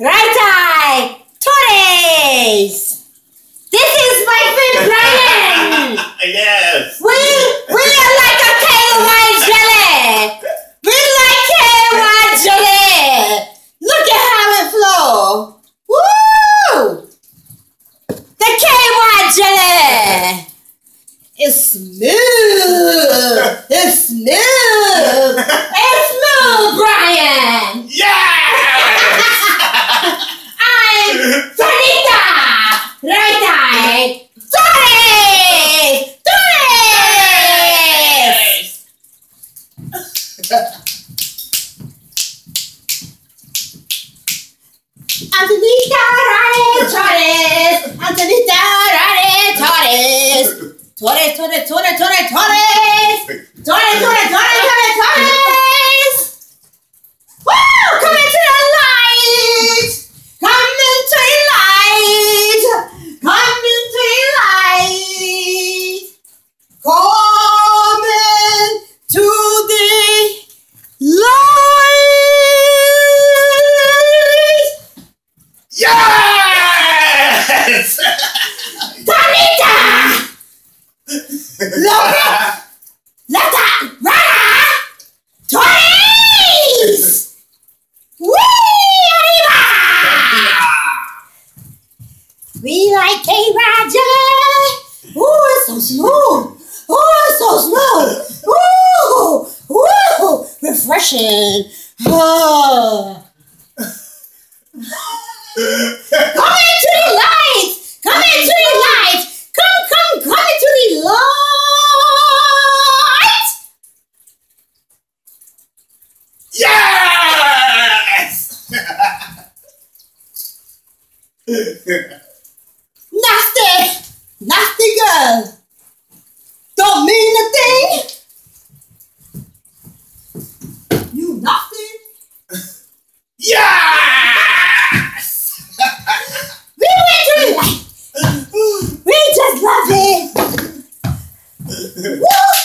Right eye. Torres. This is my friend Brian. yes. We we are like a KY jelly. We like KY jelly. Look at how it flow. Woo! The KY jelly. It's smooth. It's smooth. It's smooth, Brian. Yes. I'm Sonita. Right eye. Torres. Torres. Antonita Rare Torres. Antonita Torres. Torres, Torres, Torres, Torres, Torres. We like a Raja! Ooh, it's so smooth! Oh, it's so smooth! Ooh! Ooh! Refreshing! Oh. Come into the light! Come into the light! Come, come, come into the light! Yes. don't mean a thing. You nothing. yes! we, we, just, we just love it.